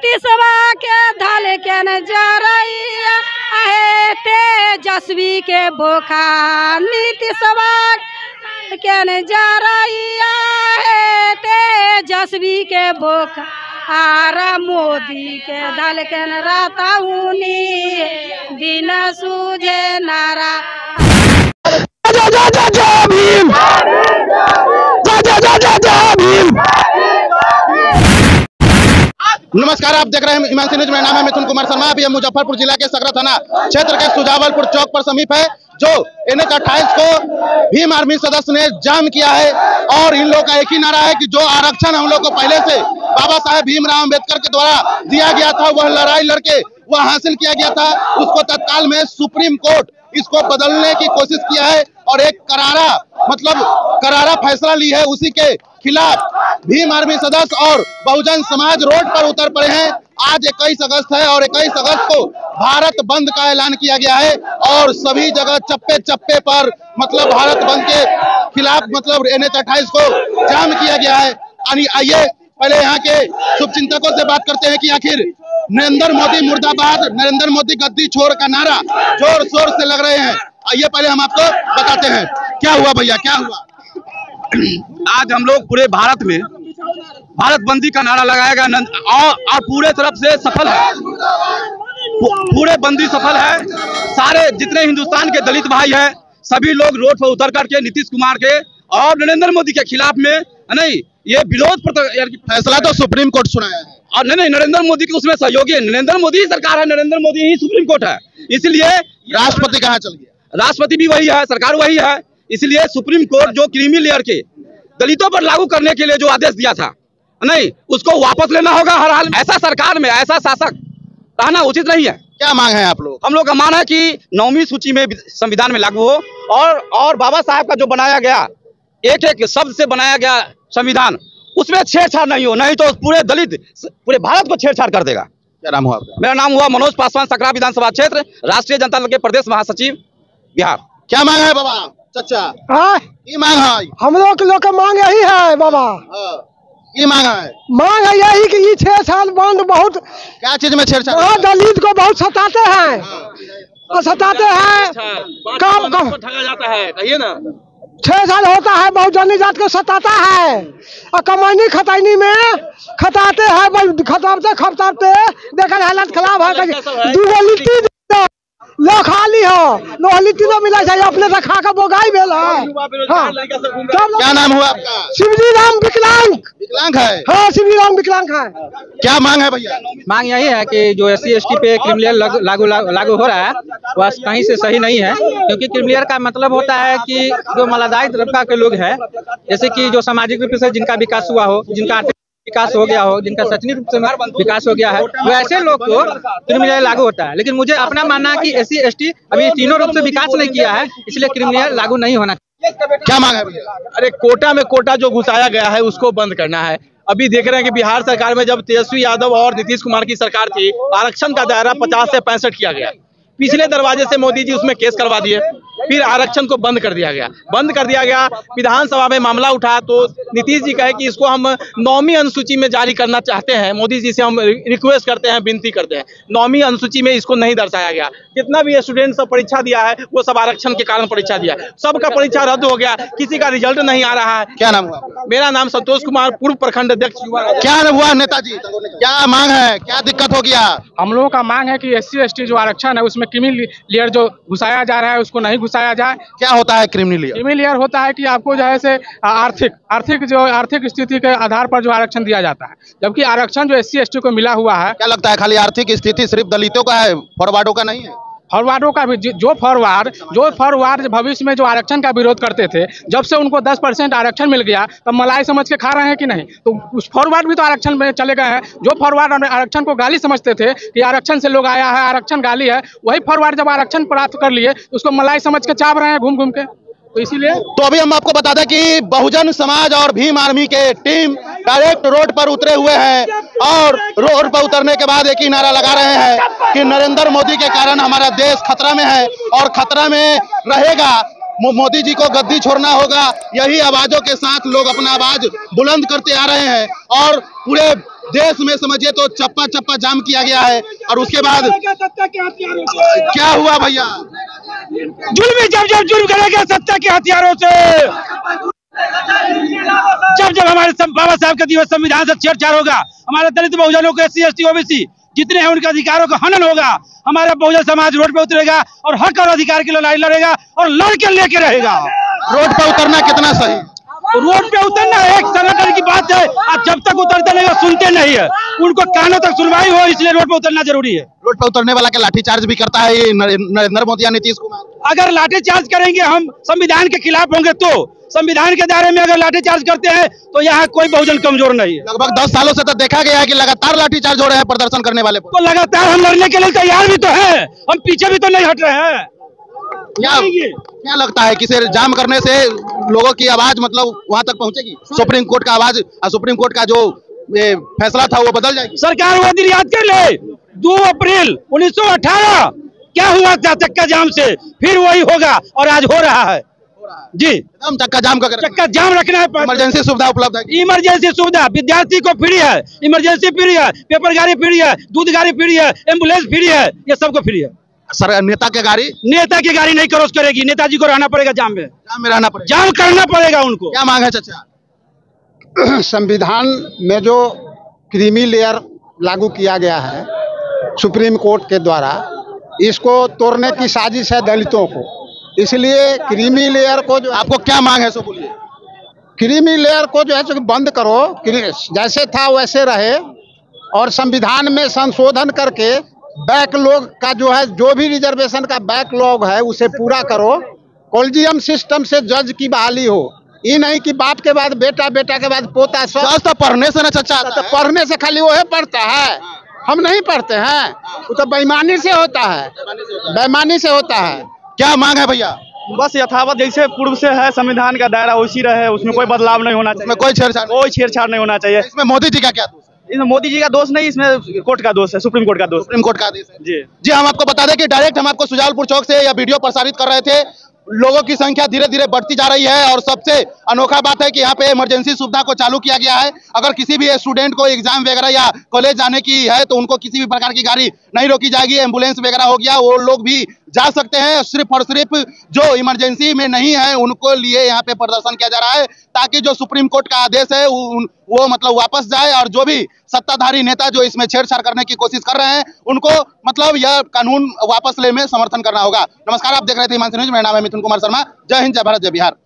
नीतीशवा के धल के न जरैया, आहे तेजस्वी के बोखा नीतीशवा के न जरैया है तेजस्वी के बोखा आरा मोदी के धल के न दिन सूझे नारा जय जय जय जय भीम जय जय जय जय जय भीम नमस्कार, आप देख रहे हैं हिमांशी न्यूज़। मेरा नाम है मिथुन कुमार शर्मा। अभी मुजफ्फरपुर जिला के सगरा थाना क्षेत्र के सुजावलपुर चौक पर समीप है, जो एन एच को भीम आर्मी सदस्य ने जाम किया है। और इन लोगों का एक ही नारा है कि जो आरक्षण हम लोग को पहले से बाबा साहेब भीमराव अंबेडकर के द्वारा दिया गया था, वह लड़ाई लड़के वह हासिल किया गया था। उसको तत्काल में सुप्रीम कोर्ट इसको बदलने की कोशिश किया है और एक करारा मतलब करारा फैसला ली है उसी के खिलाफ भीम आर्मी सदस्य और बहुजन समाज रोड पर उतर पड़े हैं। आज 21 अगस्त है और 21 अगस्त को भारत बंद का ऐलान किया गया है और सभी जगह चप्पे चप्पे पर मतलब भारत बंद के खिलाफ मतलब एन एच अट्ठाईस को जाम किया गया है। आइए, पहले यहाँ के शुभचिंतकों से बात करते हैं कि आखिर नरेंद्र मोदी मुर्दाबाद, नरेंद्र मोदी गद्दी छोर का नारा ज़ोर शोर से लग रहे हैं। आइए, पहले हम आपको बताते हैं। क्या हुआ भैया? क्या हुआ? आज हम लोग पूरे भारत में भारत बंदी का नारा लगाया गया और, और पूरे तरफ़ से सफल है। पूरे बंदी सफल है। सारे जितने हिंदुस्तान के दलित भाई हैं सभी लोग रोड पर उतर करके नीतीश कुमार के और नरेंद्र मोदी के खिलाफ में नहीं ये विरोध फैसला तो सुप्रीम कोर्ट सुनाया है। और नहीं नहीं नरेंद्र मोदी के उसमें सहयोगी है। नरेंद्र मोदी ही सरकार है नरेंद्र मोदी ही सुप्रीम कोर्ट है। इसलिए राष्ट्रपति कहाँ चल गया? राष्ट्रपति भी वही है सरकार वही है। इसलिए सुप्रीम कोर्ट जो क्रीमी लेयर के दलितों पर लागू करने के लिए जो आदेश दिया था नहीं उसको वापस लेना होगा हर हाल में। ऐसा सरकार में ऐसा शासक रहना उचित नहीं है। क्या मांग है आप लोग हम लोग का मानना है कि नौवीं सूची में संविधान में लागू हो और और बाबा साहब का जो बनाया गया एक एक शब्द से बनाया गया संविधान उसमें छेड़छाड़ नहीं हो नहीं तो पूरे दलित पूरे भारत को छेड़छाड़ कर देगा। क्या नाम हुआ आपका? मेरा नाम हुआ मनोज पासवान सकरा विधानसभा क्षेत्र राष्ट्रीय जनता दल के प्रदेश महासचिव बिहार। क्या मांग है बाबा? चचा हाँ? की मांग है? हम लोग के लोग का मांग यही है बाबा। हाँ, की मांग है? मांग है यही कि ये छह साल बंद बहुत क्या चीज़ में छेड़छाड़ हाँ, दलित को बहुत सताते हैं। और सताते हैं। कब कब ठगा जाता है कहिए ना। छह साल होता है बहुत जनी जात को सताता है। और कमैनी खतैनी में खताते हैं बस खताते खपताते। देखल हालत खराब है। लिट्टी दे दो, लो खाली हो। लो लिट्टी तो मिला चाहिए अपने से खा के बोगाई भेल है। हाँ। क्या नाम हुआ आपका? शिवजी राम विकलांग। विकलांग है? हाँ शिवजी राम विकलांग है। क्या मांग है भैया? मांग यही है कि जो एस सी एस टी पे क्रिमिनल लागू लागू हो रहा है वह कहीं से सही नहीं है क्योंकि क्रिमिनल का मतलब होता है कि जो मलादाई तबका के लोग हैं जैसे कि जो सामाजिक रूप से जिनका विकास हुआ हो जिनका आर्थिक विकास हो गया हो जिनका शैक्षणिक रूप से विकास हो गया है वो ऐसे लोग को क्रिमिनल लागू होता है। लेकिन मुझे अपना मानना है कि एस सी एस टी अभी तीनों रूप से विकास नहीं किया है इसलिए क्रिमिनल लागू नहीं होना क्या मांग है अरे कोटा में कोटा जो घुसाया गया है उसको बंद करना है। अभी देख रहे हैं कि बिहार सरकार में जब तेजस्वी यादव और नीतीश कुमार की सरकार थी आरक्षण का दायरा 50 से पैंसठ किया गया। पिछले दरवाजे से मोदी जी उसमें केस करवा दिए। फिर आरक्षण को बंद कर दिया गया। बंद कर दिया गया। विधानसभा में मामला उठा तो नीतीश जी कहे कि इसको हम नौवीं अनुसूची में जारी करना चाहते हैं। मोदी जी से हम रिक्वेस्ट करते हैं विनती करते हैं। नौवीं अनुसूची में इसको नहीं दर्शाया गया। जितना भी स्टूडेंट सब परीक्षा दिया है वो सब आरक्षण के कारण परीक्षा दिया है। सबका परीक्षा रद्द हो गया। किसी का रिज़ल्ट नहीं आ रहा है। क्या नाम हुआ? मेरा नाम संतोष कुमार पूर्व प्रखंड अध्यक्ष क्या हुआ नेताजी? क्या मांग है? क्या दिक्कत हो गया? हम लोगों का मांग है कि एस सी जो आरक्षण है उसमें क्रिमिनल लेयर जो घुसाया जा रहा है उसको नहीं घुसाया जाए। क्या होता है क्रिमिनल क्रिमिनल लेयर होता है कि आपको जो है से आर्थिक आर्थिक जो आर्थिक स्थिति के आधार पर जो आरक्षण दिया जाता है। जबकि आरक्षण जो एस सी को मिला हुआ है क्या लगता है खाली आर्थिक स्थिति सिर्फ़ दलितों का है फॉरवर्डो का नहीं है? फॉरवार्डों का भी जो- फॉरवर्ड जो फॉरवर्ड भविष्य में जो आरक्षण का विरोध करते थे, जब से उनको 10 परसेंट आरक्षण मिल गया, तब मलाई समझ के खा रहे हैं कि नहीं? तो उस फॉरवर्ड भी तो आरक्षण में चले गए हैं। जो फॉरवर्ड आरक्षण को गाली समझते थे कि आरक्षण से लोग आया है, आरक्षण गाली है, वही फॉरवर्ड जब आरक्षण प्राप्त कर लिए तो उसको मलाई समझ के चाप रहे हैं घूम घूम के। तो इसीलिए तो अभी हम आपको बता दें कि बहुजन समाज और भीम आर्मी के टीम डायरेक्ट रोड पर उतरे हुए हैं और रोड पर उतरने के बाद एक ही नारा लगा रहे हैं कि नरेंद्र मोदी के कारण हमारा देश खतरा में है और खतरा में रहेगा। मोदी जी को गद्दी छोड़ना होगा। यही आवाजों के साथ लोग अपना आवाज़ बुलंद करते आ रहे हैं और पूरे देश में समझिए तो चप्पा चप्पा जाम किया गया है और उसके बाद क्या हुआ भैया? जुल्म जब जब जुल्म करेगा सत्ता के हथियारों से। जब जब हमारे बाबा साहब के दिवस संविधान से छेड़छाड़ होगा हमारे दलित बहुजनों को S C S T OBC जितने हैं उनके अधिकारों का हनन होगा। हमारा बहुजन समाज रोड पे उतरेगा और हक और अधिकार की लड़ाई लड़ेगा और लड़के लेके रहेगा। रोड पर उतरना कितना सही? रोड पे उतरना एक संगठन की बात है। और जब तक उतरते नहीं वो सुनते नहीं है। उनको कानों तक सुनवाई हो इसलिए रोड पे उतरना ज़रूरी है। रोड पे उतरने वाला के लाठीचार्ज भी करता है ये नरेंद्र मोदी या नीतीश कुमार? अगर लाठीचार्ज करेंगे हम संविधान के खिलाफ होंगे तो। संविधान के दायरे में अगर लाठीचार्ज करते हैं तो यहाँ कोई बहुजन कमज़ोर नहीं है। लगभग दस सालों से तो देखा गया है कि लगातार लाठीचार्ज हो रहे हैं प्रदर्शन करने वाले। पर तो लगातार हम लड़ने के लिए तैयार भी तो हैं हम पीछे भी तो नहीं हट रहे हैं। क्या क्या लगता है कि इसे जाम करने से लोगों की आवाज़ मतलब वहाँ तक पहुंचेगी? सुप्रीम कोर्ट का आवाज़ और सुप्रीम कोर्ट का जो ये फैसला था वो बदल जाएगी। सरकार वो दिन याद कर ले। दो अप्रैल 1918 क्या हुआ था चक्का जाम से? फिर वही होगा और आज हो रहा है। जी। एकदम चक्का जाम करके चक्का जाम रखना है। इमरजेंसी सुविधा उपलब्ध है। इमरजेंसी सुविधा विद्यार्थी को फ्री है। इमरजेंसी फ्री है पेपर गाड़ी फ्री है दूध गाड़ी फ्री है एंबुलेंस फ्री है ये सबको फ्री है। सर नेता के गाड़ी? नेता की गाड़ी नहीं क्रॉस करेगी नेताजी को रहना पड़ेगा जाम में। जाम में रहना पड़ेगा। जाम करना पड़ेगा उनको। क्या मांग है चाचा? संविधान में जो क्रीमी लेयर लागू किया गया है सुप्रीम कोर्ट के द्वारा इसको तोड़ने की साजिश है दलितों को। इसलिए क्रीमी लेयर को जो आपको क्या मांग है सो बोलिए। क्रीमी लेयर को जो है सो बंद करो जैसे था वैसे रहे और संविधान में संशोधन करके बैकलॉग का जो है जो भी रिजर्वेशन का बैकलॉग है उसे पूरा करो। कॉलेजियम सिस्टम से जज की बहाली हो। ये नहीं कि बाप के बाद बेटा बेटा के बाद पोता सब तो पढ़ने से ना चाचा तो पढ़ने से खाली वही पढ़ता है। हम नहीं पढ़ते हैं। वो तो बेईमानी से होता है। बेईमानी से होता है। क्या मांग है भैया? बस यथावत जैसे पूर्व से है संविधान का दायरा उसी रहे उसमें कोई बदलाव नहीं होना चाहिए। कोई छेड़छाड़ कोई छेड़छाड़ नहीं होना चाहिए। इसमें मोदी जी का क्या है इसमें मोदी जी का दोष नहीं इसमें कोर्ट का दोष है सुप्रीम कोर्ट का दोष सुप्रीम कोर्ट का आदेश है। जी। जी हम आपको बता दें कि डायरेक्ट हम आपको सुजालपुर चौक से यह वीडियो प्रसारित कर रहे थे। लोगों की संख्या धीरे धीरे बढ़ती जा रही है और सबसे अनोखा बात है कि यहाँ पे इमरजेंसी सुविधा को चालू किया गया है। अगर किसी भी स्टूडेंट को एग्ज़ाम वगैरह या कॉलेज जाने की है तो उनको किसी भी प्रकार की गाड़ी नहीं रोकी जाएगी एंबुलेंस वगैरह हो गया वो लोग भी जा सकते हैं सिर्फ़ और सिर्फ़ जो इमरजेंसी में नहीं है, उनको लिए यहाँ पे प्रदर्शन किया जा रहा है, ताकि जो सुप्रीम कोर्ट का आदेश है वो मतलब वापस जाए और जो भी सत्ताधारी नेता जो इसमें छेड़छाड़ करने की कोशिश कर रहे हैं, उनको मतलब यह कानून वापस ले में समर्थन करना होगा। नमस्कार, आप देख रहे थे हिमांशु न्यूज़, मेरा नाम है मिथुन कुमार शर्मा। जय हिंद, जय भारत, जय बिहार।